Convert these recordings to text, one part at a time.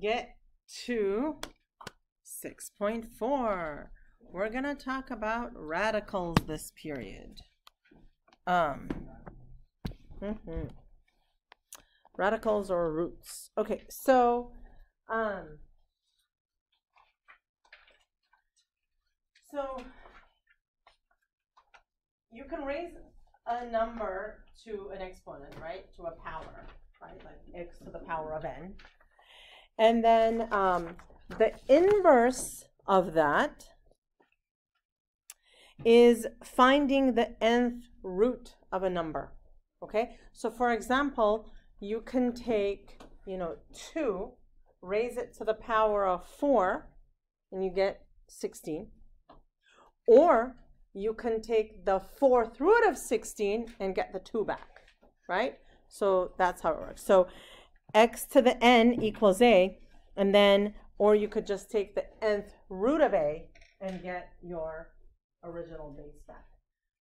get to 6.4. We're going to talk about radicals this period. Um, mhm. Radicals or roots. Okay, so um, so you can raise a number to an exponent, right? To a power, right? Like x to the power of n. And then um, the inverse of that is finding the nth root of a number. Okay, so for example, you can take, you know, 2, raise it to the power of 4, and you get 16. Or you can take the fourth root of 16 and get the 2 back, right? So that's how it works. So x to the n equals a, and then, or you could just take the nth root of a and get your original base back.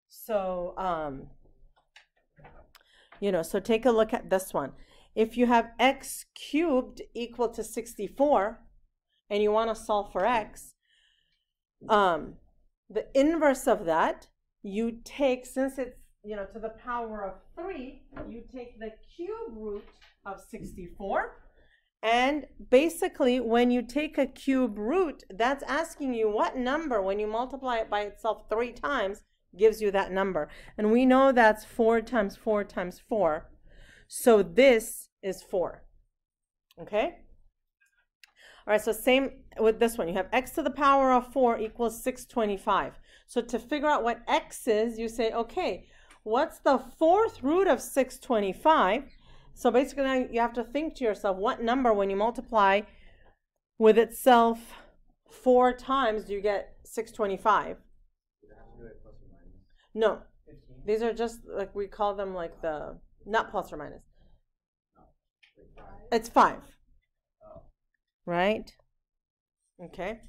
So, um, you know, so take a look at this one. If you have x cubed equal to 64 and you want to solve for x, um, the inverse of that, you take, since it's, you know, to the power of 3, you take the cube root of 64. And basically, when you take a cube root, that's asking you what number, when you multiply it by itself three times, gives you that number. And we know that's 4 times 4 times 4. So this is 4. Okay? All right, so same with this one. You have x to the power of 4 equals 625. So to figure out what x is, you say, okay, what's the fourth root of 625? So basically now you have to think to yourself, what number when you multiply with itself four times do you get 625? No. These are just like we call them like the not plus or minus. It's five. Right? Okay.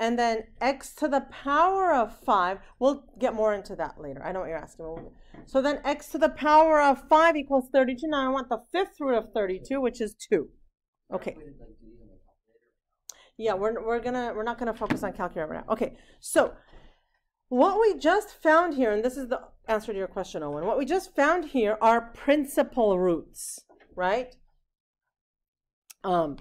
And then x to the power of 5, we'll get more into that later. I know what you're asking. So then x to the power of 5 equals 32. Now I want the fifth root of 32, which is 2. Okay. Yeah, we're, we're gonna we're not gonna focus on calculator right now. Okay, so what we just found here, and this is the answer to your question, Owen. What we just found here are principal roots, right? Um,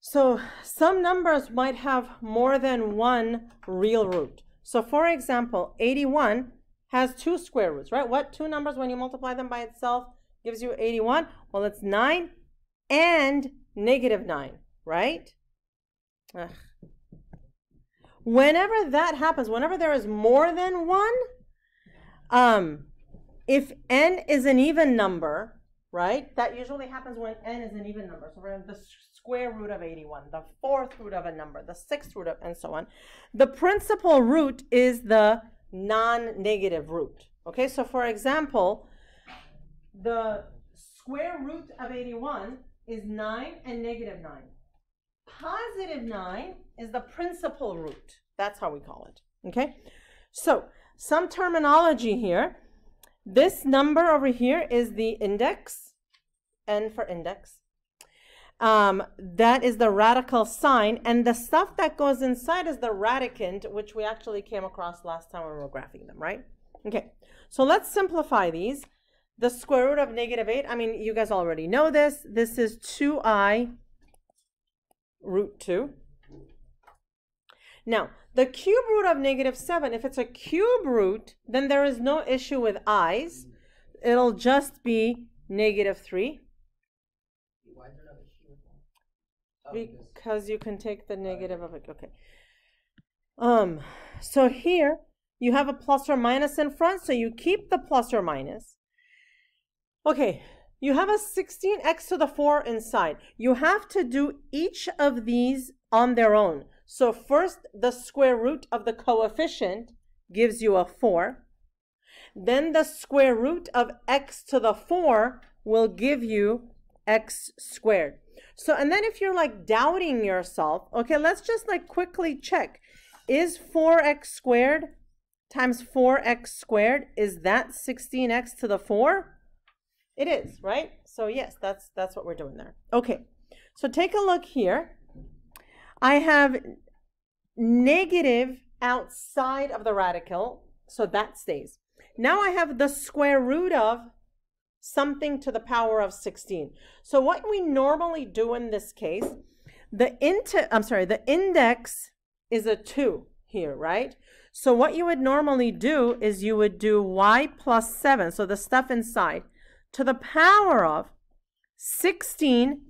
so some numbers might have more than one real root. So for example, 81 has two square roots, right? What two numbers, when you multiply them by itself, gives you 81? Well, it's 9 and negative 9, right? Ugh. Whenever that happens, whenever there is more than one, um, if n is an even number, right? That usually happens when n is an even number. So the square root of 81, the fourth root of a number, the sixth root of, and so on. The principal root is the non-negative root. Okay, so for example, the square root of 81 is 9 and negative 9. Positive 9 is the principal root. That's how we call it. Okay, so some terminology here. This number over here is the index, n for index. Um, that is the radical sign, and the stuff that goes inside is the radicand, which we actually came across last time when we were graphing them, right? Okay, so let's simplify these. The square root of negative 8, I mean, you guys already know this. This is 2i root 2. Now, the cube root of negative 7, if it's a cube root, then there is no issue with i's. It'll just be negative 3. Because you can take the negative of it. Okay. Um, so here you have a plus or minus in front, so you keep the plus or minus. Okay, you have a 16x to the 4 inside. You have to do each of these on their own. So first, the square root of the coefficient gives you a 4. Then the square root of x to the 4 will give you x squared. So, and then if you're like doubting yourself, okay, let's just like quickly check. Is 4x squared times 4x squared, is that 16x to the 4? It is, right? So yes, that's that's what we're doing there. Okay. So take a look here. I have negative outside of the radical, so that stays. Now I have the square root of something to the power of 16. So what we normally do in this case, the int I'm sorry, the index is a 2 here, right? So what you would normally do is you would do y plus 7, so the stuff inside, to the power of 16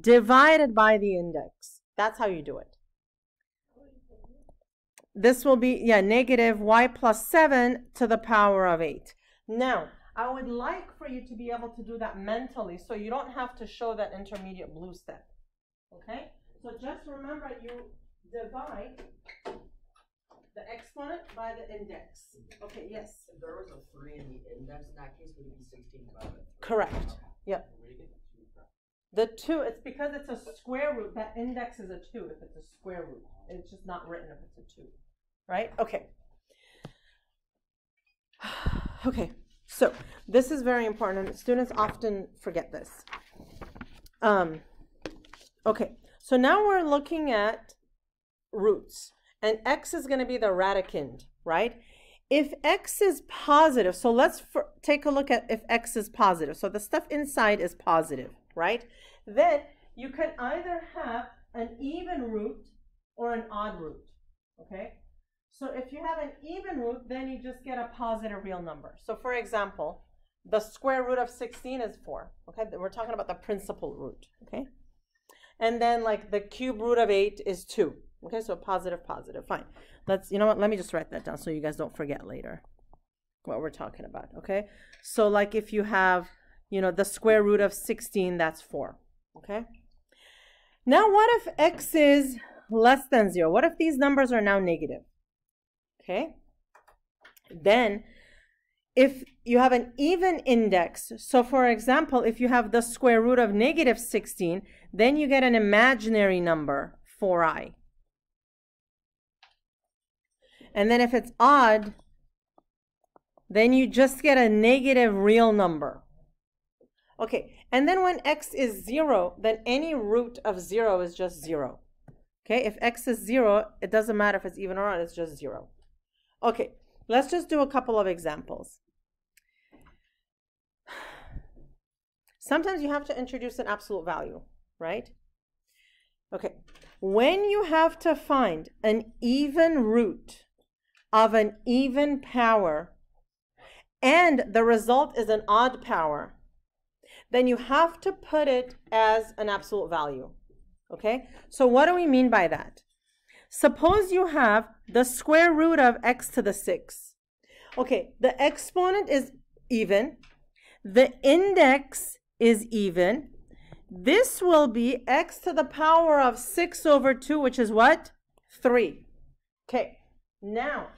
divided by the index. That's how you do it. This will be, yeah, negative y plus 7 to the power of 8. Now, I would like for you to be able to do that mentally so you don't have to show that intermediate blue step. Okay? So just remember you divide the exponent by the index. Okay, yes. If there was a three in the index, in that case, would it be sixteen divided by three? Correct. Yep. The two, it's because it's a square root. That index is a two if it's a square root. It's just not written if it's a two. Right? Okay. Okay. So this is very important, and students often forget this. Um, okay. So now we're looking at roots, and x is going to be the radicand, right? If x is positive, so let's take a look at if x is positive. So the stuff inside is positive, right? Then you can either have an even root or an odd root, okay? So if you have an even root, then you just get a positive real number. So for example, the square root of 16 is 4, okay? We're talking about the principal root, okay? And then like the cube root of 8 is 2, okay? So positive, positive, fine. Let's, you know what, let me just write that down so you guys don't forget later what we're talking about, okay? So like if you have, you know, the square root of 16, that's 4, okay? Now what if x is less than 0? What if these numbers are now negative? Okay. Then if you have an even index, so for example, if you have the square root of negative 16, then you get an imaginary number, 4i. And then if it's odd, then you just get a negative real number. Okay, and then when x is 0, then any root of 0 is just 0. Okay, if x is 0, it doesn't matter if it's even or odd, it's just 0. Okay, let's just do a couple of examples. Sometimes you have to introduce an absolute value, right? Okay, when you have to find an even root of an even power and the result is an odd power, then you have to put it as an absolute value. Okay, so what do we mean by that? Suppose you have the square root of x to the 6. Okay, the exponent is even. The index is even. This will be x to the power of 6 over 2, which is what? 3. Okay, now,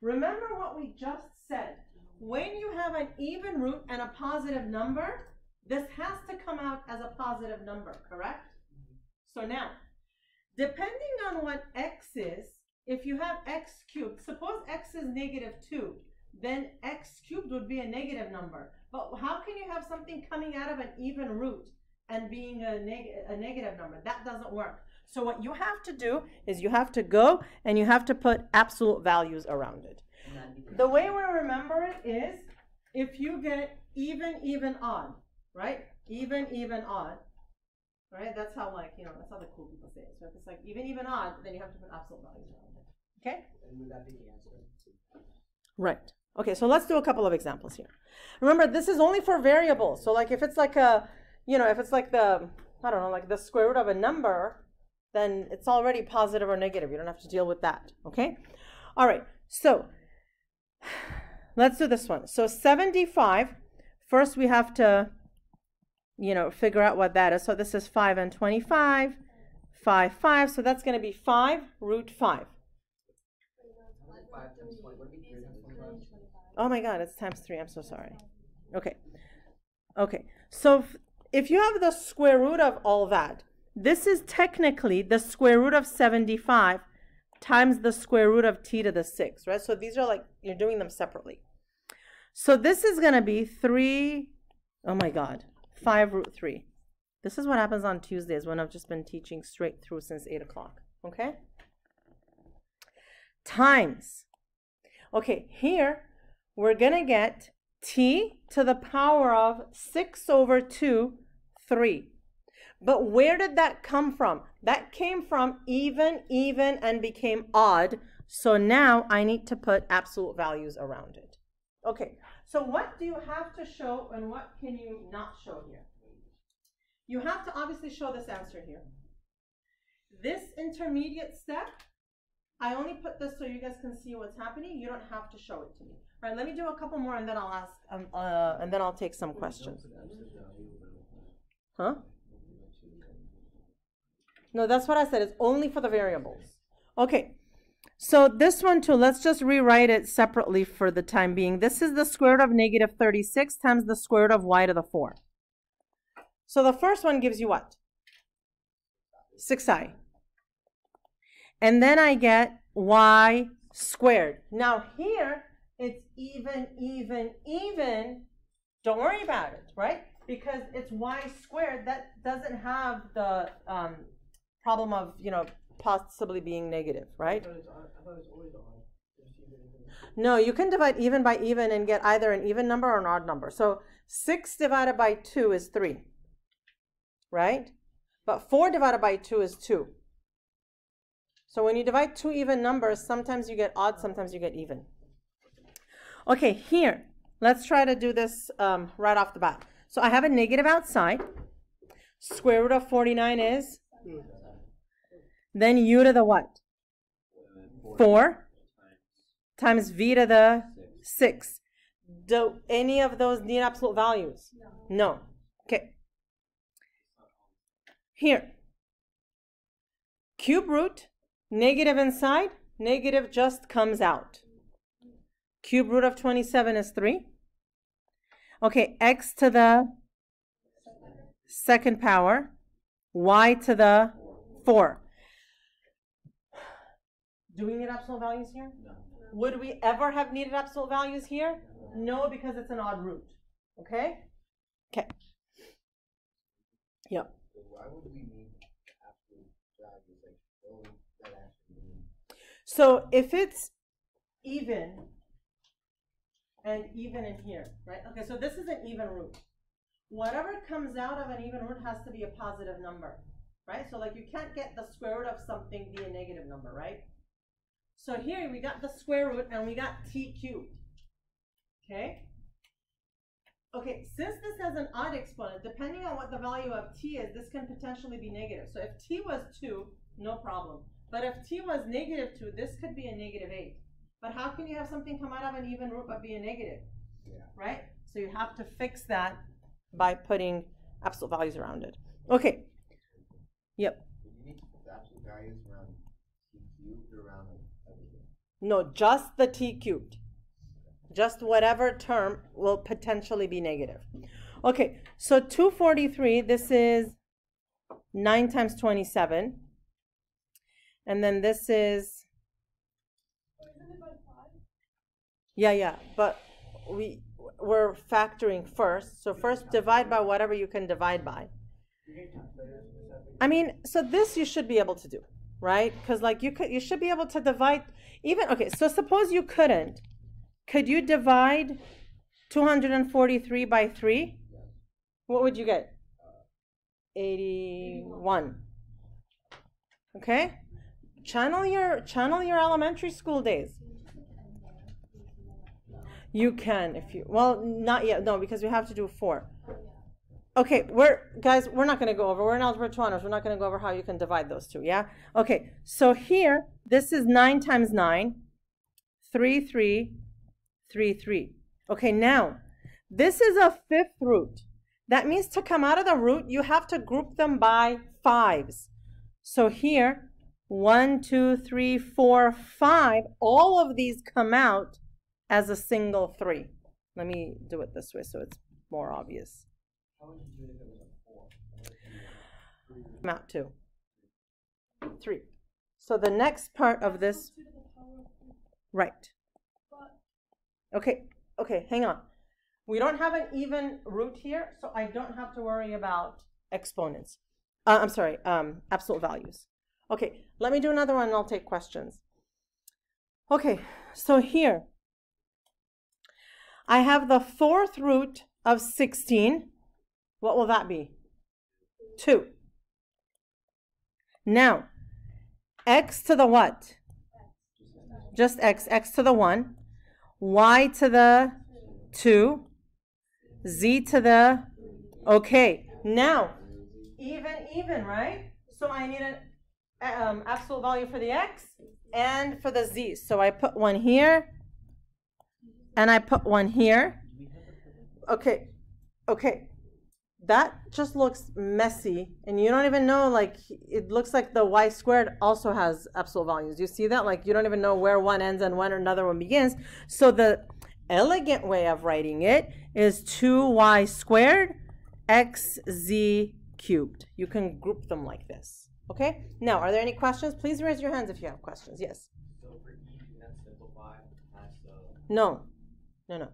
remember what we just said. When you have an even root and a positive number, this has to come out as a positive number, correct? So now, Depending on what x is, if you have x cubed, suppose x is negative 2, then x cubed would be a negative number. But how can you have something coming out of an even root and being a, neg a negative number? That doesn't work. So what you have to do is you have to go and you have to put absolute values around it. The way we remember it is if you get even, even, odd, right? Even, even, odd right? That's how like, you know, that's how the cool people say it. So if it's like even, even odd, then you have to put absolute values around it. Okay? And would that be the answer? Right. Okay, so let's do a couple of examples here. Remember, this is only for variables. So like if it's like a, you know, if it's like the, I don't know, like the square root of a number, then it's already positive or negative. You don't have to deal with that. Okay? All right. So let's do this one. So 75, first we have to you know, figure out what that is. So this is 5 and 25, 5, 5. So that's going to be 5 root 5. Oh my God, it's times 3. I'm so sorry. Okay. Okay. So if you have the square root of all that, this is technically the square root of 75 times the square root of t to the 6, right? So these are like, you're doing them separately. So this is going to be 3, oh my God, 5 root 3. This is what happens on Tuesdays when I've just been teaching straight through since 8 o'clock. Okay? Times. Okay, here we're going to get t to the power of 6 over 2, 3. But where did that come from? That came from even, even, and became odd. So now I need to put absolute values around it. Okay, so what do you have to show and what can you not show here? You have to obviously show this answer here. This intermediate step, I only put this so you guys can see what's happening. You don't have to show it to me. All right, let me do a couple more and then I'll ask, um, uh, and then I'll take some questions. Huh? No, that's what I said. It's only for the variables. Okay. So this one too, let's just rewrite it separately for the time being. This is the square root of negative 36 times the square root of y to the 4. So the first one gives you what? 6i. And then I get y squared. Now here, it's even, even, even. Don't worry about it, right? Because it's y squared. That doesn't have the um, problem of, you know, possibly being negative, right? No, you can divide even by even and get either an even number or an odd number. So 6 divided by 2 is 3, right? But 4 divided by 2 is 2. So when you divide two even numbers, sometimes you get odd, sometimes you get even. Okay, here, let's try to do this um, right off the bat. So I have a negative outside. Square root of 49 is then u to the what? 4 times v to the 6. Do any of those need absolute values? No. Okay. Here. Cube root, negative inside, negative just comes out. Cube root of 27 is 3. Okay, x to the second power, y to the 4. Do we need absolute values here? No. Would we ever have needed absolute values here? No, because it's an odd root. Okay? Okay. Yep. Why would we need absolute values? Like, what would that actually mean? So if it's even and even in here, right? Okay, so this is an even root. Whatever comes out of an even root has to be a positive number, right? So like you can't get the square root of something be a negative number, right? So here we got the square root and we got t cubed. Okay? Okay, since this has an odd exponent, depending on what the value of t is, this can potentially be negative. So if t was 2, no problem. But if t was negative 2, this could be a negative 8. But how can you have something come out of an even root but be a negative? Yeah. Right? So you have to fix that by putting absolute values around it. Okay. Yep. You need the absolute values around t cubed or around? No, just the t cubed. Just whatever term will potentially be negative. Okay, so 243, this is 9 times 27. And then this is. Yeah, yeah, but we, we're factoring first. So first divide by whatever you can divide by. I mean, so this you should be able to do, right? Because like you could, you should be able to divide even. Okay, so suppose you couldn't. Could you divide 243 by three? What would you get? 81. Okay, channel your channel your elementary school days. You can if you well not yet no because we have to do four. Okay, we're guys, we're not going to go over. We're in algebra two honors. We're not going to go over how you can divide those two. Yeah. Okay. So here, this is nine times nine, three, three, three, three. Okay. Now, this is a fifth root. That means to come out of the root, you have to group them by fives. So here, one, two, three, four, five. All of these come out as a single three. Let me do it this way so it's more obvious. How would you do it if it was a four? Come out two. Three. So the next part of this, right. Okay, okay, hang on. We don't have an even root here, so I don't have to worry about exponents. Uh, I'm sorry, um, absolute values. Okay, let me do another one and I'll take questions. Okay, so here, I have the fourth root of 16. What will that be? 2. Now, x to the what? Just x, x to the 1, y to the 2, z to the, okay. Now, even, even, right? So I need an um, absolute value for the x and for the z. So I put one here and I put one here. Okay, okay. That just looks messy and you don't even know, like, it looks like the y squared also has absolute values. You see that? Like, you don't even know where one ends and when another one begins. So the elegant way of writing it is 2y squared xz cubed. You can group them like this. Okay? Now, are there any questions? Please raise your hands if you have questions. Yes? No. No, no.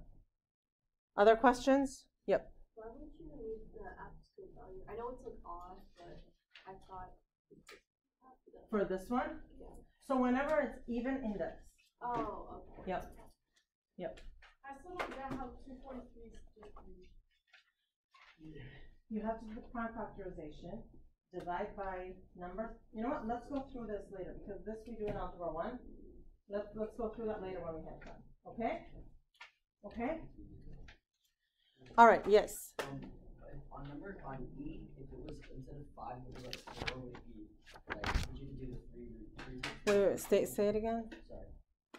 Other questions? Yep. Why would you need the absolute value? I know it's like odd, but I thought it's just have the- For this one? Yeah. So whenever it's even index. Oh, okay. Yep. Yep. I still don't get how two point three is different. You have to do prime factorization, divide by number. You know what? Let's go through this later because this we do in algebra one. Let's let's go through that later when we have time. Okay? Okay? All right, yes. Um, On number on E, if it was instead of five, it was like four, would it be like would you do the three root three? Wait, wait, say it again. Sorry,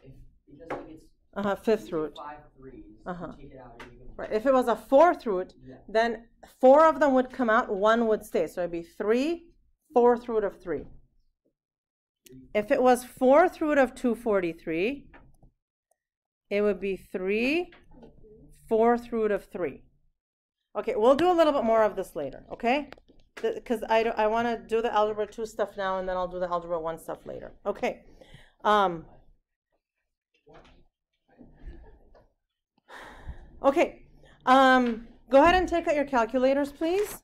if because like it's Uh huh, fifth root. five threes, you take it out, and you can Right. If it was a fourth root, yeah. then four of them would come out, one would stay. So it'd be three, fourth root of three. If it was fourth root of 243, it would be three, fourth root of three. Okay, we'll do a little bit more of this later, okay? Because I, I want to do the algebra 2 stuff now and then I'll do the algebra 1 stuff later. Okay. Um, okay. Um, go ahead and take out your calculators, please.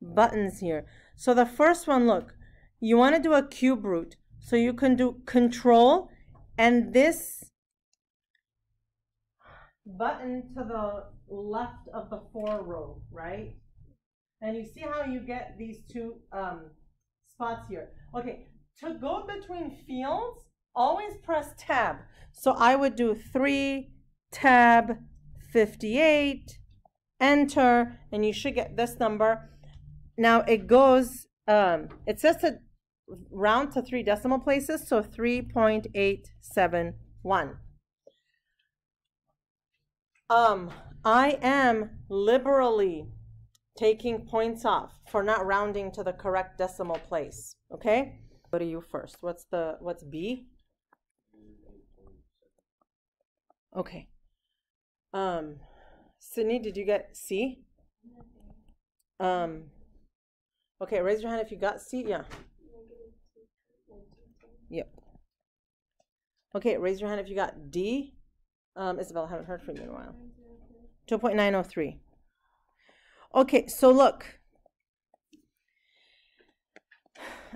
Buttons here. So the first one, look, you want to do a cube root. So you can do control and this button to the left of the four row, right? And you see how you get these two um, spots here. Okay, to go between fields, always press tab. So I would do 3, tab, 58, enter, and you should get this number. Now it goes, um, it says to round to three decimal places, so 3.871. Um, I am liberally taking points off for not rounding to the correct decimal place. Okay? Go to you first. What's the what's B? Okay. Um, Sydney, did you get C? Um, okay, raise your hand if you got C. Yeah. Yep. Okay, raise your hand if you got D. Um, Isabel, I haven't heard from you in a while. 2.903. Okay, so look.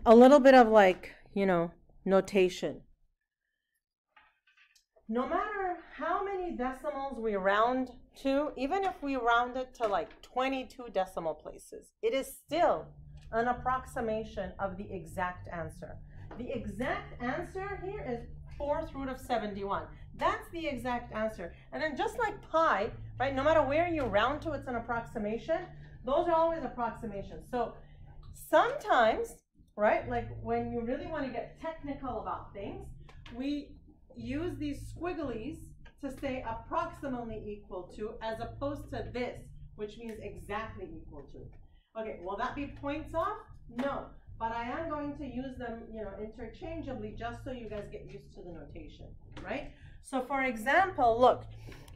A little bit of like, you know, notation. No matter how many decimals we round to, even if we round it to like 22 decimal places, it is still an approximation of the exact answer. The exact answer here is fourth root of 71. That's the exact answer. And then just like pi, right, no matter where you round to, it's an approximation. Those are always approximations. So sometimes, right, like when you really want to get technical about things, we use these squigglies to say approximately equal to as opposed to this, which means exactly equal to. Okay, will that be points off? No, but I am going to use them, you know, interchangeably just so you guys get used to the notation, right? So for example, look,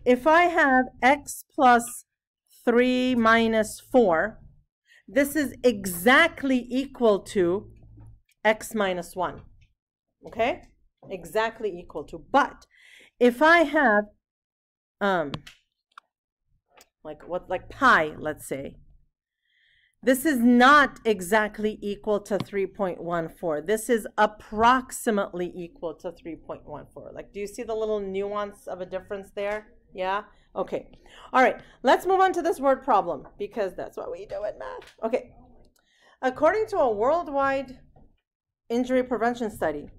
if I have x plus 3 minus 4, this is exactly equal to x minus 1, okay? Exactly equal to. But if I have, um, like what, like pi, let's say, this is not exactly equal to 3.14. This is approximately equal to 3.14. Like, do you see the little nuance of a difference there? Yeah? Okay. All right. Let's move on to this word problem because that's what we do in math. Okay. According to a worldwide injury prevention study,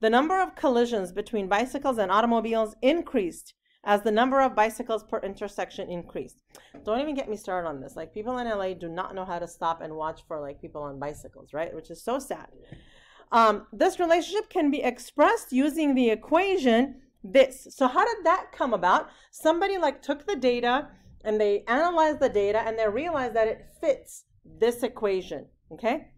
the number of collisions between bicycles and automobiles increased as the number of bicycles per intersection increased. Don't even get me started on this. Like people in LA do not know how to stop and watch for like people on bicycles, right? Which is so sad. Um, this relationship can be expressed using the equation this. So how did that come about? Somebody like took the data and they analyzed the data and they realized that it fits this equation. Okay.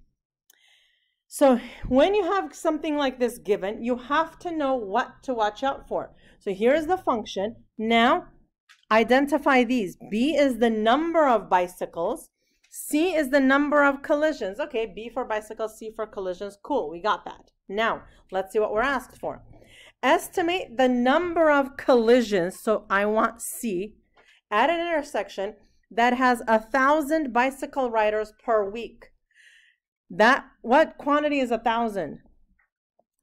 So when you have something like this given, you have to know what to watch out for. So here's the function. Now, identify these. B is the number of bicycles. C is the number of collisions. Okay, B for bicycles, C for collisions. Cool, we got that. Now, let's see what we're asked for. Estimate the number of collisions, so I want C, at an intersection that has a thousand bicycle riders per week. That, what quantity is a thousand?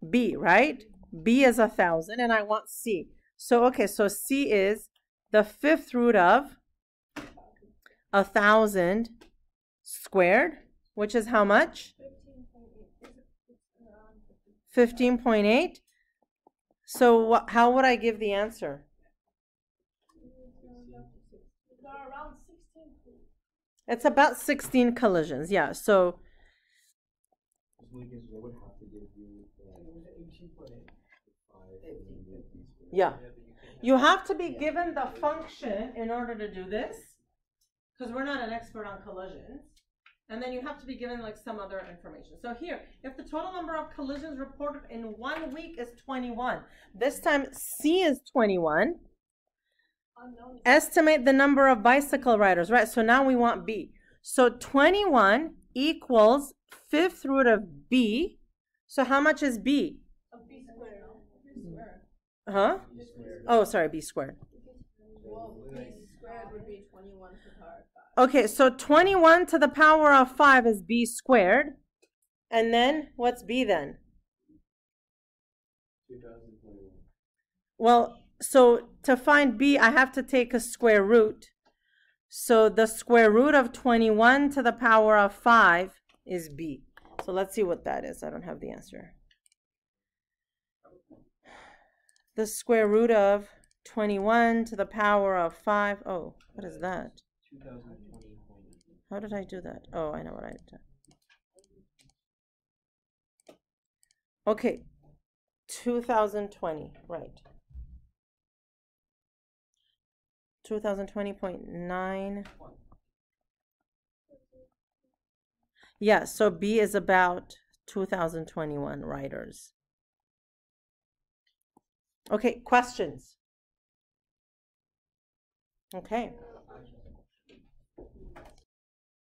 B, right? B is a thousand and I want C. So, okay, so C is the fifth root of a thousand squared, which is how much? 15.8. So how would I give the answer? It's about 16 collisions, yeah. So Yeah. You have to be given the function in order to do this, because we're not an expert on collisions. And then you have to be given like some other information. So here, if the total number of collisions reported in one week is 21, this time C is 21. Estimate the number of bicycle riders, right? So now we want B. So 21 equals fifth root of B. So how much is B? Huh? Oh, sorry, b squared. Okay, so 21 to the power of 5 is b squared. And then, what's b then? Well, so to find b, I have to take a square root. So the square root of 21 to the power of 5 is b. So let's see what that is. I don't have the answer. The square root of 21 to the power of 5. Oh, what is that? How did I do that? Oh, I know what I did. Okay, 2020, right. 2020.9. Yeah, so B is about 2021 writers. Okay, questions? Okay.